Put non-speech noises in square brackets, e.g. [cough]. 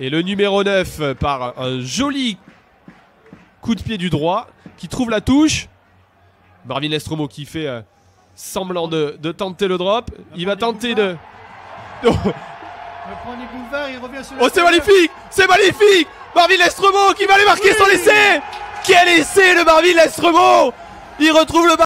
Et le numéro 9 par un joli coup de pied du droit qui trouve la touche. Marvin Lestromo qui fait euh, semblant de, de tenter le drop. Il va tenter de. [laughs] Oh, oh, c'est magnifique C'est magnifique Marvin Lestremo qui va aller marquer son essai Quel essai le Marvin Lestremo Il retrouve le